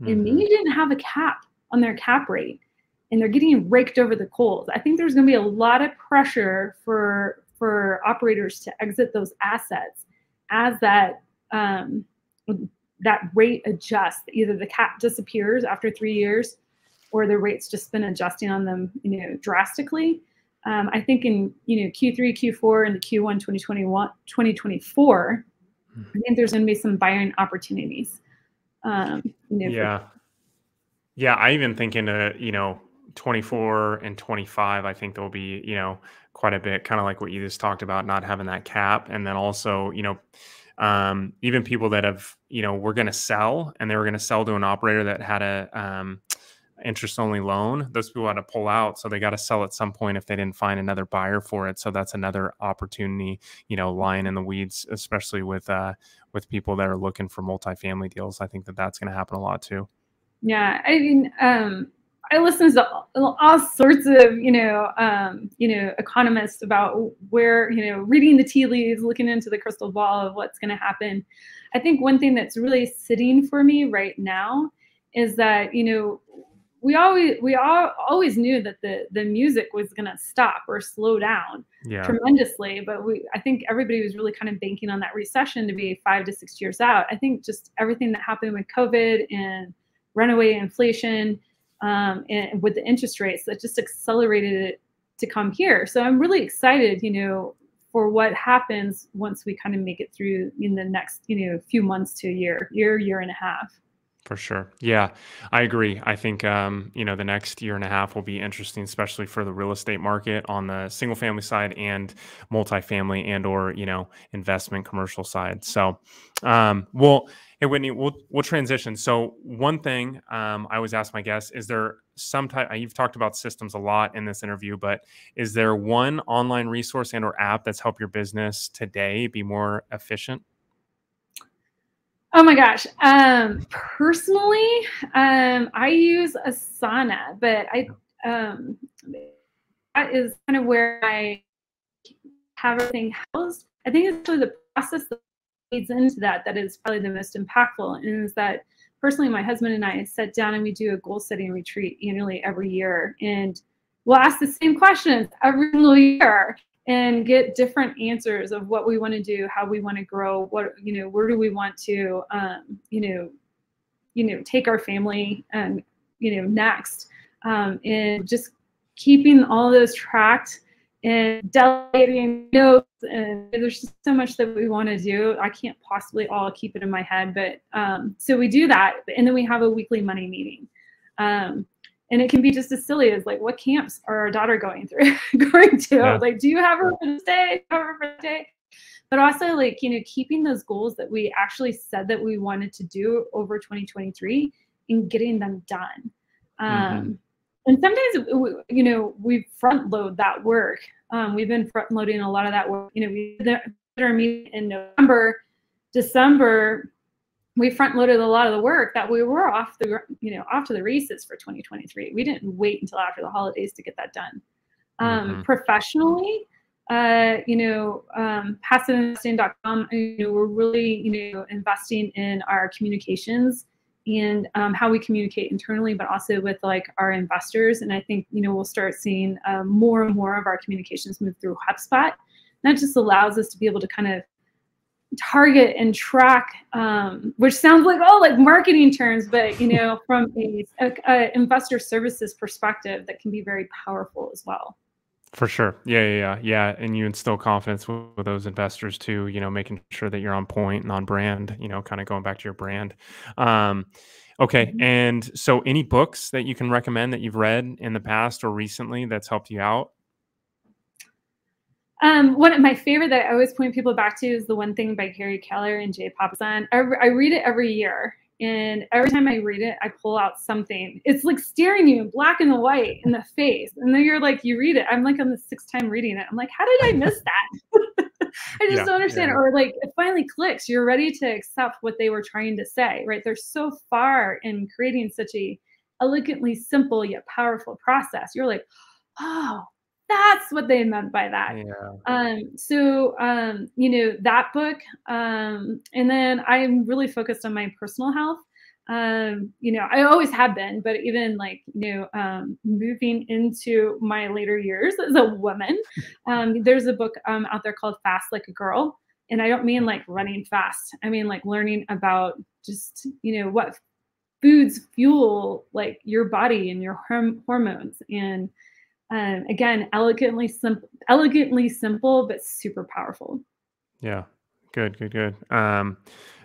mm-hmm. and maybe didn't have a cap on their cap rate and they're getting raked over the coals. I think there's going to be a lot of pressure for for operators to exit those assets as that um, that rate adjusts. Either the cap disappears after three years, or the rates just been adjusting on them, you know, drastically um, I think in you know Q3, Q4, and the Q1 2021, 2024, I think there's going to be some buying opportunities. Um, you know, yeah, for- yeah. I even think into you know 24 and 25. I think there'll be you know quite a bit, kind of like what you just talked about, not having that cap, and then also you know. Um, even people that have, you know, were going to sell and they were going to sell to an operator that had a, um, interest only loan, those people had to pull out. So they got to sell at some point if they didn't find another buyer for it. So that's another opportunity, you know, lying in the weeds, especially with uh, with people that are looking for multifamily deals. I think that that's going to happen a lot too. Yeah, I mean, um, I listen to all sorts of you know um, you know economists about where you know reading the tea leaves, looking into the crystal ball of what's going to happen. I think one thing that's really sitting for me right now is that you know we always we all always knew that the the music was going to stop or slow down yeah. tremendously but we i think everybody was really kind of banking on that recession to be five to six years out i think just everything that happened with covid and runaway inflation um, and with the interest rates that just accelerated it to come here. So i'm really excited you know for what happens once we kind of make it through in the next you know few months to a year year year and a half for sure. Yeah, I agree. I think um, you know the next year and a half will be interesting, especially for the real estate market on the single family side and multifamily and or you know investment commercial side. So, um, well, hey Whitney, we'll we'll transition. So one thing um, I always ask my guests is there some type you've talked about systems a lot in this interview, but is there one online resource and or app that's helped your business today be more efficient? Oh my gosh. Um, personally, um, I use Asana, but I um, that is kind of where I have everything housed. I think it's actually the process that leads into that that is probably the most impactful, and is that personally, my husband and I sit down and we do a goal setting retreat annually every year, and we'll ask the same questions every single year and get different answers of what we want to do, how we want to grow, what you know, where do we want to, um, you know, you know, take our family and you know next, um, and just keeping all those tracked and delegating notes and there's just so much that we want to do. I can't possibly all keep it in my head but um, so we do that and then we have a weekly money meeting. Um, and it can be just as silly as like what camps are our daughter going through (laughs) going to? Yeah. like do you have her for day? Have her for day? But also like you know keeping those goals that we actually said that we wanted to do over 2023 and getting them done. Um, mm-hmm and sometimes you know we front load that work. Um, we've been front loading a lot of that work. You know we did our meeting in november december we front loaded a lot of the work that we were off the you know off to the races for 2023 we didn't wait until after the holidays to get that done um, mm-hmm. professionally uh, you know, um, passiveinvesting.com, you know, we're really, you know, investing in our communications and um, how we communicate internally, but also with like our investors. And I think you know we'll start seeing um, more and more of our communications move through HubSpot. That just allows us to be able to kind of target and track, um, which sounds like oh like marketing terms, but you know (laughs) from a, a, a investor services perspective, that can be very powerful as well. For sure. Yeah, yeah, yeah. Yeah. And you instill confidence with, with those investors too, you know, making sure that you're on point and on brand, you know, kind of going back to your brand. Um, okay. Mm-hmm. And so any books that you can recommend that you've read in the past or recently that's helped you out? Um, one of my favorite that I always point people back to is the one thing by Gary Keller and Jay Papasan. I, I read it every year and every time I read it, I pull out something. It's like staring you in black and white in the face. And then you're like, you read it. I'm like on the sixth time reading it. I'm like, how did I miss that? (laughs) I just yeah, don't understand. Yeah. Or like it finally clicks. You're ready to accept what they were trying to say, right? They're so far in creating such a elegantly simple yet powerful process. You're like, oh, that's what they meant by that. Yeah. Um, so um, you know that book, um, and then I'm really focused on my personal health. Um, you know, I always have been, but even like you know, um, moving into my later years as a woman, (laughs) um, there's a book um, out there called Fast Like a Girl, and I don't mean like running fast. I mean like learning about just you know what foods fuel like your body and your horm- hormones and um, again elegantly simple elegantly simple but super powerful. Yeah. Good good good. Um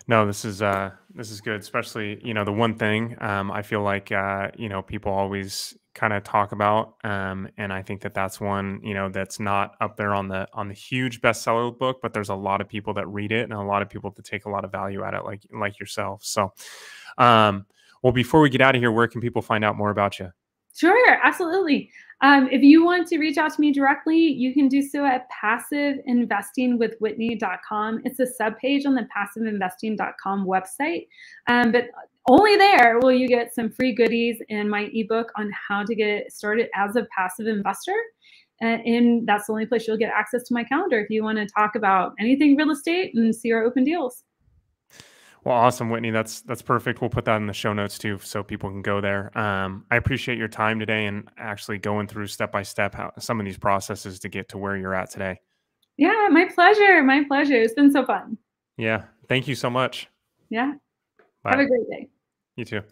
no this is uh this is good especially you know the one thing um i feel like uh you know people always kind of talk about um and i think that that's one you know that's not up there on the on the huge bestseller book but there's a lot of people that read it and a lot of people that take a lot of value at it like like yourself. So um well before we get out of here where can people find out more about you Sure, absolutely. Um, if you want to reach out to me directly, you can do so at passiveinvestingwithwhitney.com. It's a subpage on the passiveinvesting.com website. Um, but only there will you get some free goodies and my ebook on how to get started as a passive investor. And that's the only place you'll get access to my calendar if you want to talk about anything real estate and see our open deals. Well, awesome, Whitney. That's that's perfect. We'll put that in the show notes too, so people can go there. Um, I appreciate your time today and actually going through step by step how some of these processes to get to where you're at today. Yeah, my pleasure. My pleasure. It's been so fun. Yeah. Thank you so much. Yeah. Bye. Have a great day. You too.